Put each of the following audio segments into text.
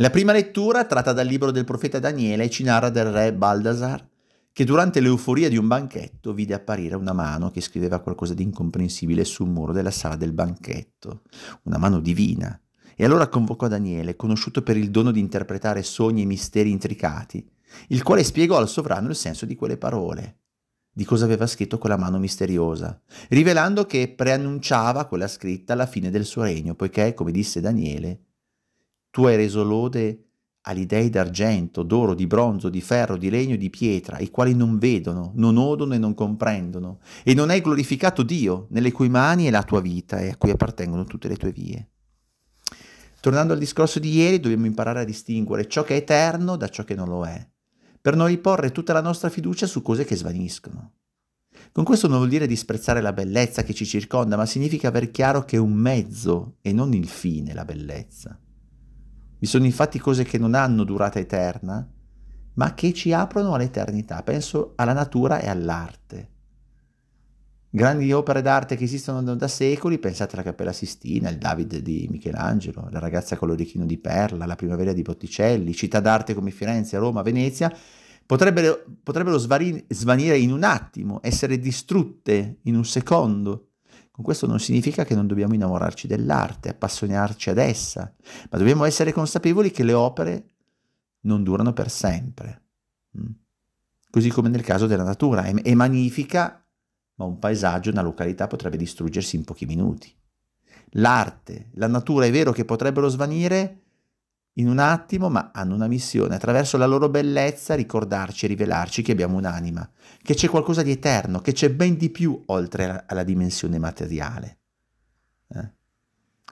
La prima lettura, tratta dal libro del profeta Daniele, ci narra del re Baldasar che durante l'euforia di un banchetto vide apparire una mano che scriveva qualcosa di incomprensibile sul muro della sala del banchetto, una mano divina. E allora convocò Daniele, conosciuto per il dono di interpretare sogni e misteri intricati, il quale spiegò al sovrano il senso di quelle parole, di cosa aveva scritto quella mano misteriosa, rivelando che preannunciava quella scritta alla fine del suo regno, poiché, come disse Daniele, tu hai reso lode agli dei d'argento, d'oro, di bronzo, di ferro, di legno e di pietra, i quali non vedono, non odono e non comprendono, e non hai glorificato Dio, nelle cui mani è la tua vita e a cui appartengono tutte le tue vie. Tornando al discorso di ieri, dobbiamo imparare a distinguere ciò che è eterno da ciò che non lo è, per non riporre tutta la nostra fiducia su cose che svaniscono. Con questo non vuol dire disprezzare la bellezza che ci circonda, ma significa aver chiaro che è un mezzo e non il fine la bellezza. Vi sono infatti cose che non hanno durata eterna, ma che ci aprono all'eternità. Penso alla natura e all'arte. Grandi opere d'arte che esistono da secoli, pensate alla Cappella Sistina, il David di Michelangelo, la ragazza con l'orecchino di perla, la primavera di Botticelli, città d'arte come Firenze, Roma, Venezia, potrebbero, potrebbero svanire in un attimo, essere distrutte in un secondo. Con questo non significa che non dobbiamo innamorarci dell'arte, appassionarci ad essa, ma dobbiamo essere consapevoli che le opere non durano per sempre. Mm. Così come nel caso della natura, è magnifica, ma un paesaggio, una località potrebbe distruggersi in pochi minuti. L'arte, la natura è vero che potrebbero svanire, in un attimo, ma hanno una missione, attraverso la loro bellezza ricordarci e rivelarci che abbiamo un'anima, che c'è qualcosa di eterno, che c'è ben di più oltre alla dimensione materiale. Eh?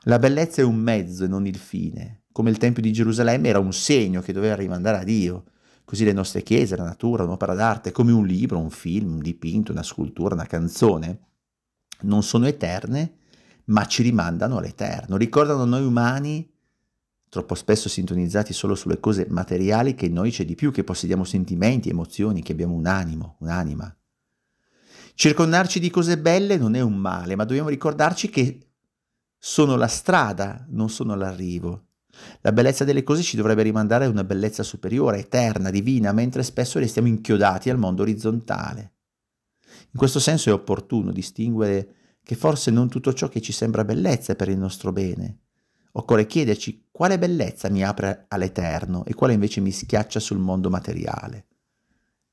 La bellezza è un mezzo e non il fine, come il Tempio di Gerusalemme era un segno che doveva rimandare a Dio. Così le nostre chiese, la natura, un'opera d'arte, come un libro, un film, un dipinto, una scultura, una canzone, non sono eterne, ma ci rimandano all'eterno, ricordano noi umani troppo spesso sintonizzati solo sulle cose materiali che in noi c'è di più, che possediamo sentimenti, emozioni, che abbiamo un animo, un'anima. Circondarci di cose belle non è un male, ma dobbiamo ricordarci che sono la strada, non sono l'arrivo. La bellezza delle cose ci dovrebbe rimandare a una bellezza superiore, eterna, divina, mentre spesso restiamo inchiodati al mondo orizzontale. In questo senso è opportuno distinguere che forse non tutto ciò che ci sembra bellezza è per il nostro bene, Occorre chiederci quale bellezza mi apre all'eterno e quale invece mi schiaccia sul mondo materiale.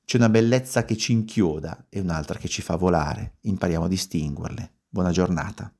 C'è una bellezza che ci inchioda e un'altra che ci fa volare. Impariamo a distinguerle. Buona giornata.